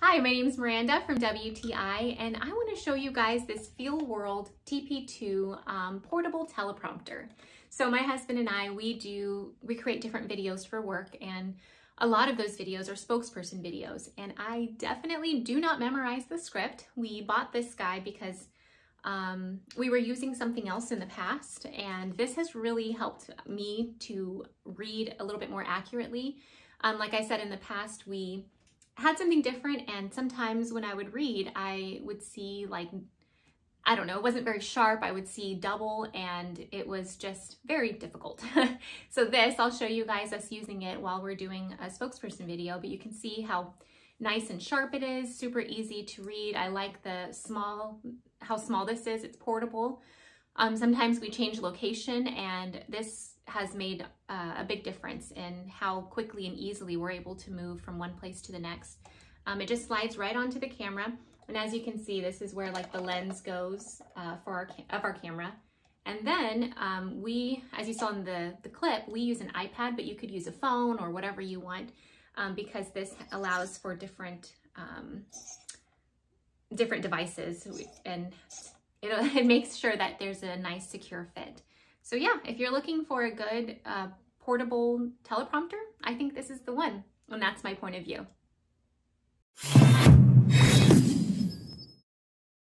Hi, my name is Miranda from WTI and I want to show you guys this FEELWORLD TP2 um, portable teleprompter. So my husband and I, we do, we create different videos for work and a lot of those videos are spokesperson videos and I definitely do not memorize the script. We bought this guy because um, we were using something else in the past and this has really helped me to read a little bit more accurately. Um, like I said in the past, we had something different and sometimes when I would read, I would see like, I don't know, it wasn't very sharp. I would see double and it was just very difficult. so this, I'll show you guys us using it while we're doing a spokesperson video, but you can see how nice and sharp it is, super easy to read. I like the small, how small this is, it's portable. Um, sometimes we change location and this has made uh, a big difference in how quickly and easily we're able to move from one place to the next. Um, it just slides right onto the camera. And as you can see, this is where like the lens goes uh, for our of our camera. And then um, we, as you saw in the, the clip, we use an iPad, but you could use a phone or whatever you want um, because this allows for different um, different devices and it, it makes sure that there's a nice secure fit. So yeah, if you're looking for a good uh, portable teleprompter, I think this is the one. And that's my point of view.